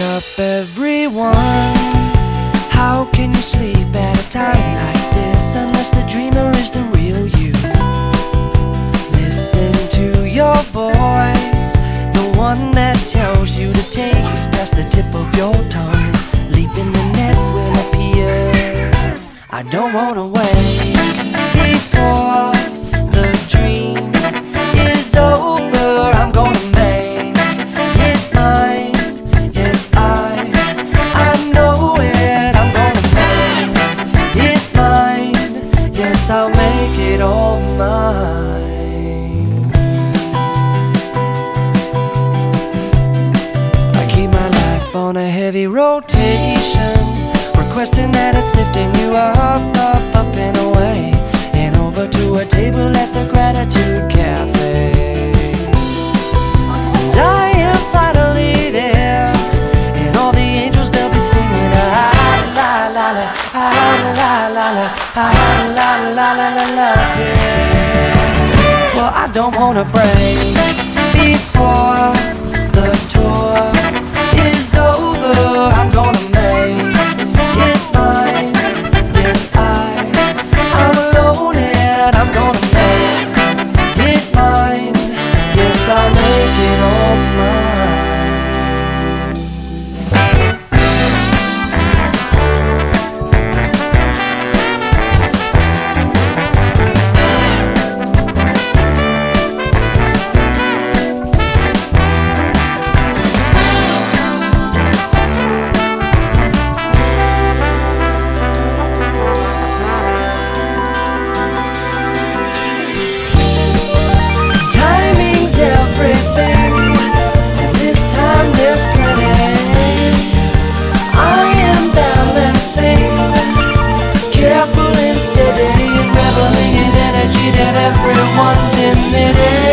up everyone. How can you sleep at a time like this unless the dreamer is the real you? Listen to your voice, the one that tells you to us past the tip of your tongue. Leap in the net will appear. I don't wanna wait life on a heavy rotation, requesting that it's lifting you up, up, up and away, and over to a table at the Gratitude Cafe. And I am finally there, and all the angels they'll be singing ah la la la, ah la la la, ah la la la la la. Yes. Well, I don't wanna break before it all my everyone's in midair.